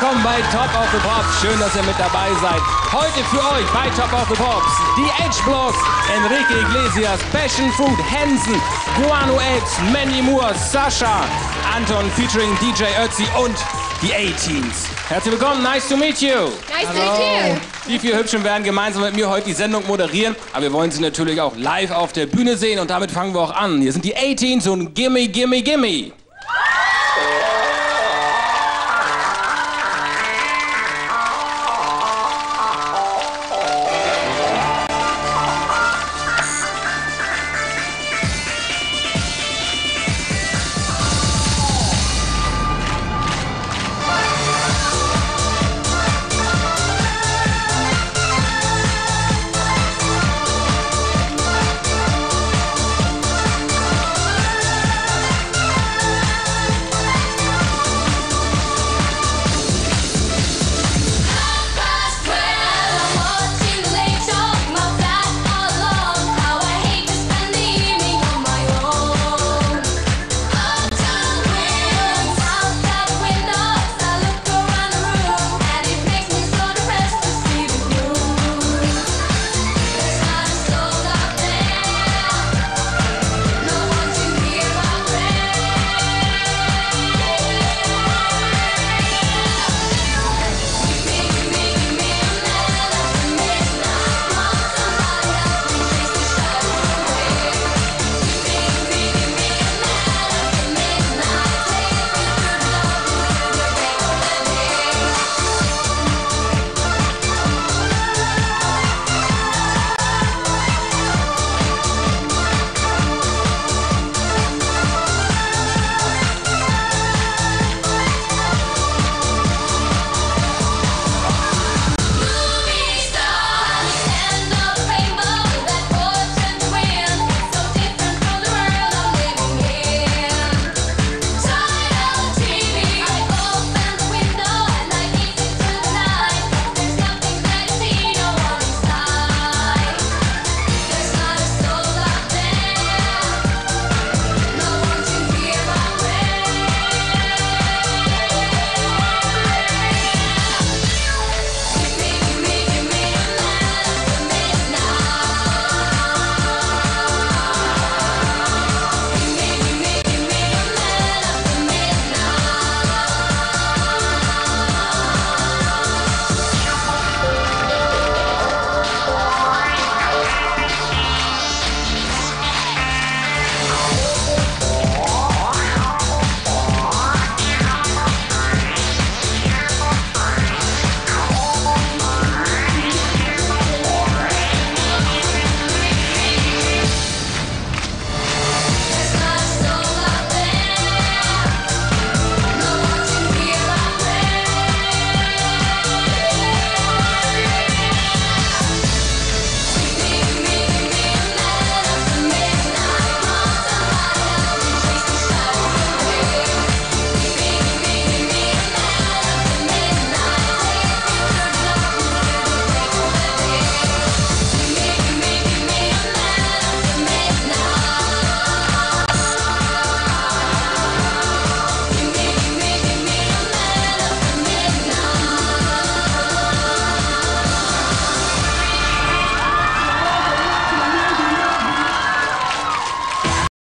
willkommen bei Top of the Pops. Schön, dass ihr mit dabei seid. Heute für euch bei Top of the Pops die Edge Blocks, Enrique Iglesias, Passion Food, Hansen, Guano Apes, Manny Moore, Sascha, Anton featuring DJ Ötzi und die A-Teens. Herzlich willkommen, nice to meet you. Nice Hello. to meet you. Die vier Hübschen werden gemeinsam mit mir heute die Sendung moderieren, aber wir wollen sie natürlich auch live auf der Bühne sehen und damit fangen wir auch an. Hier sind die A-Teens und Gimme, Gimme, Gimme.